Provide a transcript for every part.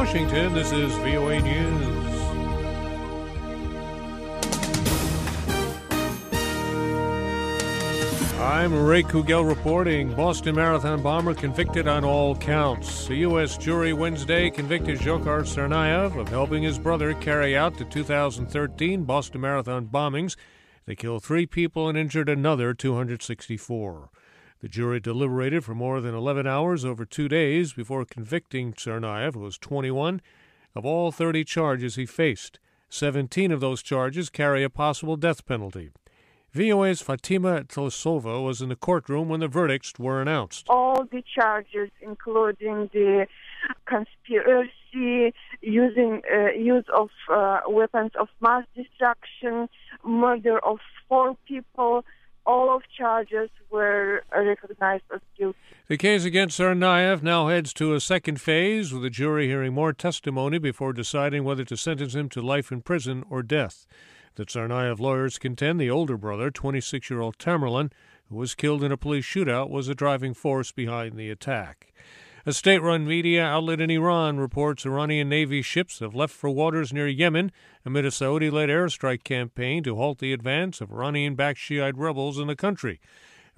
Washington, this is VOA News. I'm Ray Kouguell reporting. Boston Marathon bomber convicted on all counts. A U.S. jury Wednesday convicted Dzhokhar Tsarnaev of helping his brother carry out the 2013 Boston Marathon bombings. They killed three people and injured another 264. The jury deliberated for more than 11 hours over two days before convicting Tsarnaev, who was 21, of all 30 charges he faced. 17 of those charges carry a possible death penalty. VOA's Fatima Tlisova was in the courtroom when the verdicts were announced. All the charges, including the conspiracy, using uh, use of uh, weapons of mass destruction, murder of four people, all of charges were recognized as guilty. The case against Tsarnaev now heads to a second phase, with the jury hearing more testimony before deciding whether to sentence him to life in prison or death. The Tsarnaev lawyers contend the older brother, 26 year old Tamerlan, who was killed in a police shootout, was a driving force behind the attack. A state run media outlet in Iran reports Iranian Navy ships have left for waters near Yemen amid a Saudi led airstrike campaign to halt the advance of Iranian backed Shiite rebels in the country.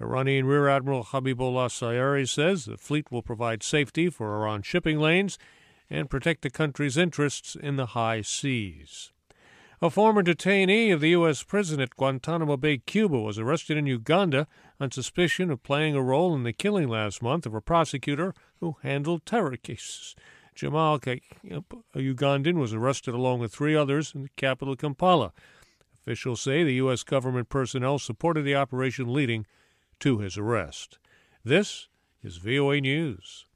Iranian Rear Admiral Habibollah Sayyari says the fleet will provide safety for Iran shipping lanes and protect the country's interests in the high seas. A former detainee of the U.S. prison at Guantanamo Bay, Cuba, was arrested in Uganda on suspicion of playing a role in the killing last month of a prosecutor who handled terror cases. Jamal, a Ugandan, was arrested along with three others in the capital, Kampala. Officials say the U.S. government personnel supported the operation leading to his arrest. This is VOA News.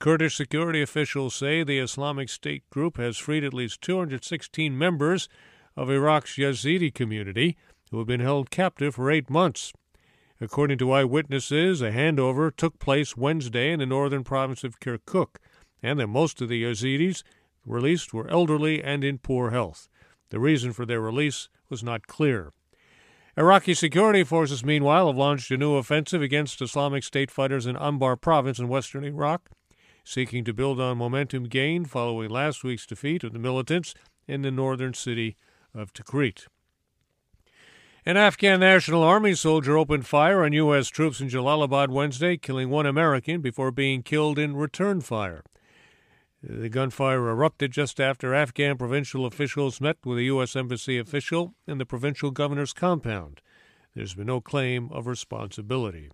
Kurdish security officials say the Islamic State group has freed at least 216 members of Iraq's Yazidi community who have been held captive for eight months. According to eyewitnesses, a handover took place Wednesday in the northern province of Kirkuk, and that most of the Yazidis released were elderly and in poor health. The reason for their release was not clear. Iraqi security forces, meanwhile, have launched a new offensive against Islamic State fighters in Anbar province in western Iraq seeking to build on momentum gained following last week's defeat of the militants in the northern city of Tikrit. An Afghan National Army soldier opened fire on U.S. troops in Jalalabad Wednesday, killing one American before being killed in return fire. The gunfire erupted just after Afghan provincial officials met with a U.S. Embassy official in the provincial governor's compound. There's been no claim of responsibility.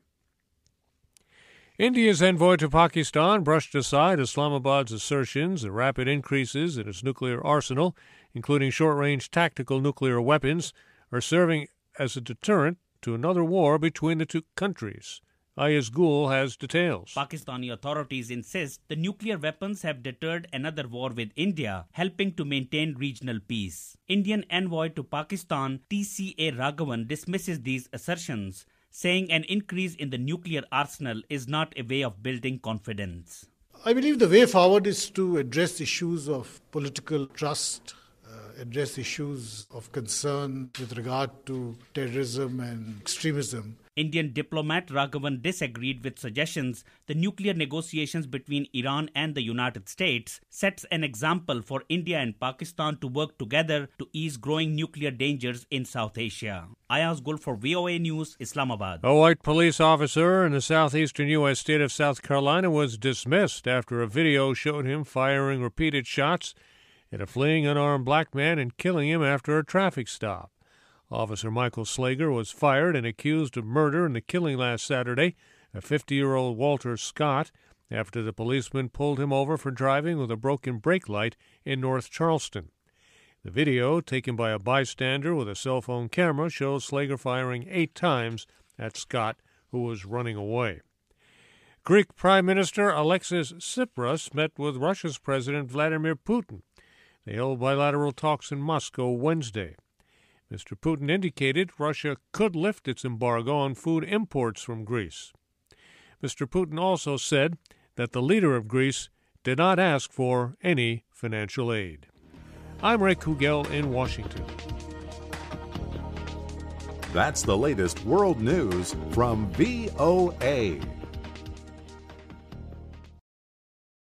India's envoy to Pakistan brushed aside Islamabad's assertions that rapid increases in its nuclear arsenal, including short range tactical nuclear weapons, are serving as a deterrent to another war between the two countries. Ayaz Gul has details. Pakistani authorities insist the nuclear weapons have deterred another war with India, helping to maintain regional peace. Indian envoy to Pakistan, T.C.A. Raghavan, dismisses these assertions saying an increase in the nuclear arsenal is not a way of building confidence. I believe the way forward is to address issues of political trust, address issues of concern with regard to terrorism and extremism, Indian diplomat Raghavan disagreed with suggestions the nuclear negotiations between Iran and the United States sets an example for India and Pakistan to work together to ease growing nuclear dangers in South Asia. Ayaz Gul for VOA News, Islamabad. A white police officer in the southeastern U.S. state of South Carolina was dismissed after a video showed him firing repeated shots at a fleeing unarmed black man and killing him after a traffic stop. Officer Michael Slager was fired and accused of murder in the killing last Saturday of 50 year old Walter Scott after the policeman pulled him over for driving with a broken brake light in North Charleston. The video, taken by a bystander with a cell phone camera, shows Slager firing eight times at Scott, who was running away. Greek Prime Minister Alexis Tsipras met with Russia's President Vladimir Putin. They held bilateral talks in Moscow Wednesday. Mr. Putin indicated Russia could lift its embargo on food imports from Greece. Mr. Putin also said that the leader of Greece did not ask for any financial aid. I'm Ray Kouguell in Washington. That's the latest world news from VOA.